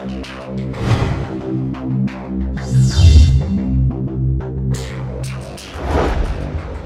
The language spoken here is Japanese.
すごい。